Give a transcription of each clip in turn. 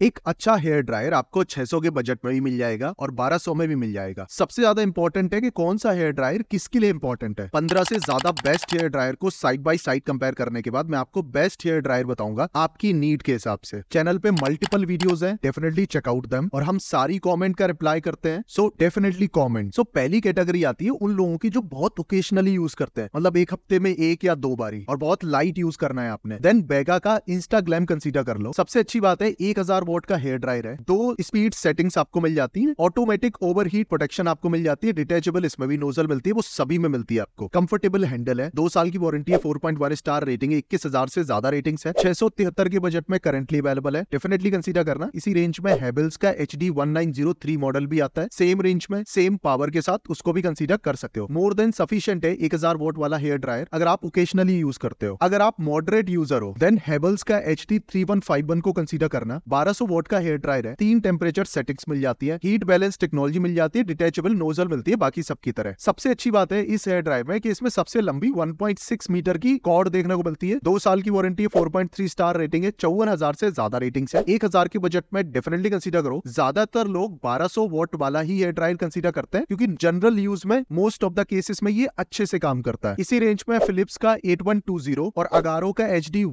एक अच्छा hair dryer आपको 600 के बजट में भी मिल जाएगा और 1200 में भी मिल जाएगा। सबसे ज़्यादा इंपॉर्टेंट है कि कौन सा हेयर ड्रायर किसके लिए इंपॉर्टेंट है? 15 से ज़्यादा बेस्ट हेयर ड्रायर को साइड बाय साइड कंपेयर करने के बाद मैं आपको बेस्ट हेयर ड्रायर बताऊँगा आपकी नीड के हिसाब से। चैनल पे मल्टीपल वीडियोज़ है डेफिनेटली चेकआउट दम और हम सारी कॉमेंट का रिप्लाई करते हैं। सो डेफिनेटली कॉमेंट सो पहली कैटेगरी आती है उन लोगों की जो बहुत ओकेशनली यूज़ करते हैं। मतलब एक हफ़्ते में एक या दो बारी और बहुत लाइट यूज़ करना है आपने। देन बेगा का इंस्टाग्राम कंसिडर कर लो। सबसे अच्छी बात है, एक हज़ार वोट का हेयर ड्रायर है। दो स्पीड सेटिंग्स आपको मिल जाती है। ऑटोमेटिक ओवर प्रोटेक्शन आपको मिल जाती है। डिटेचेबल इसमें भी नोजल मिलती है। वो सभी में मिलती है आपको। कंफर्टेबल हैंडल है। दो साल की वारंटी है। फोर पॉइंट स्टार रेटिंग है। इक्कीस से ज़्यादा रेटिंग्स है। छह सौ तिहत्तर के बजट में करंटली अवेलेबल है। डेफिनेटली कंसिडर करना। इसी रेंज में हेबल्स का एच डी मॉडल भी आता है। सेम रेंज में सेम पावर के साथ उसको भी कंसिडर कर सकते हो। मोर देन सफिशियंट है एक हज़ार वोट वाला हेयर ड्रायर अगर आप ओकेशनली यूज़ करते हो। अगर आप मॉडरेट यूज़र हो देन हेबल्स का H D three one five one को कंसिडर करना। बारह सौ वोट का हेयर ड्रायर है तीन टेम्परेचर सेटिंग्स मिल जाती है हीट बैलेंस टेक्नोलॉजी मिल जाती है डिटेचेबल नोजल मिलती है बाकी सबकी तरह सबसे अच्छी बात है इस हेयर ड्राइव में कि इसमें सबसे लंबी 1.6 मीटर की कॉर्ड देखने को मिलती है दो साल की वारंटी है 4.3 स्टार रेटिंग है चौवन हज़ार से ज़्यादा रेटिंग है एक हज़ार के बजट में डेफिनेटली कंसिडर करो ज़्यादातर लोग 1200 वोट वाला ही हेयर ड्रायर कंसिडर करते हैं क्योंकि जनरल यूज़ में मोस्ट ऑफ़ द केसेस में ये अच्छे से काम करता है इसी रेंज में फिलिप्स का एट और अगारो का एच डी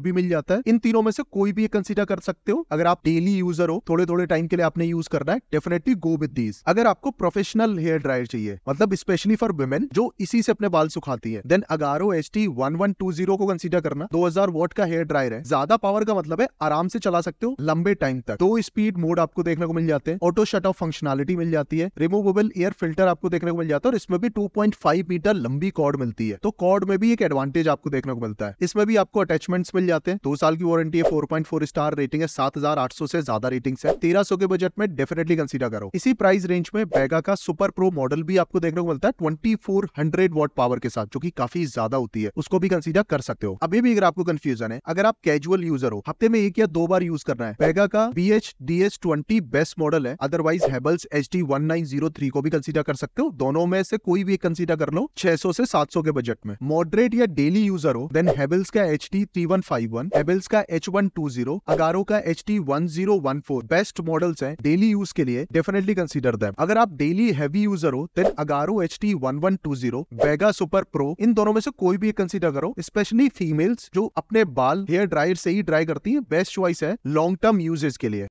भी मिल जाता है इन तीनों में से कोई भी कंसिडर कर सकते हो। अगर आप डेली यूज़र हो थोड़े थोड़े टाइम के लिए आपने यूज़ करना है डेफिनेटली गो विद दीज अगर आपको प्रोफेशनल हेयर ड्रायर चाहिए मतलब स्पेशली फॉर वुमेन जो इसी से अपने बाल सुखाती है then Agaro H T one one two zero को कंसिडर करना। 2000 वोट का हेयर ड्रायर है। ज़्यादा पावर का मतलब है, आराम से चला सकते हो लंबे टाइम तक। दो स्पीड मोड आपको देखने को मिल जाते हैं। ऑटो शट ऑफ़ फंक्शनलिटी मिल जाती है। रिमूवेबल एयर फ़िल्टर आपको देखने को मिल जाता है और इसमें भी 2.5 मीटर लंबी कॉर्ड मिलती है। तो कॉर्ड में भी एक एडवांटेज आपको देखने को मिलता है। इसमें भी आपको अटैचमेंट्स मिल जाते हैं। दो साल की वारंटी है 4.4 स्टार रेटिंग है 7800 से ज़्यादा रेटिंग्स है। 1300 के बजट में डेफिनेटली कंसीडर करो। इसी प्राइस रेंज में बेगा का सुपर प्रो मॉडल भी आपको देखने को मिलता है twenty four hundred watt power के साथ, जो की काफ़ी ज़्यादा होती है। उसको भी कंसीडर कर सकते हो। अभी भी अगर आपको कंफ्यूजन है, अगर आप कैजुअल यूज़र हो, हफ़्ते में एक या दो बार यूज़ करना है बेगा का B H D S twenty best model है। Otherwise हेबल्स H D one nine zero three को भी कंसीडर कर सकते हो। दोनों में से कोई भी कंसीडर कर लो 600 से 700 के बजट में। मॉडरेट या डेली यूज़र हो देन हेबल्स का H D three one five one Havells का H one two zero Agaro का H T one zero one four best models हैं डेली यूज़ के लिए डेफिनेटली कंसिडर दैम अगर आप डेली हैवी यूज़र हो then Agaro H T one one two zero Vega super pro इन दोनों में से कोई भी कंसिडर करो स्पेशली फीमेल्स जो अपने बाल हेयर ड्रायर से ही ड्राई करती है बेस्ट चॉइस है लॉन्ग टर्म यूजेज के लिए।